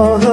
Oh,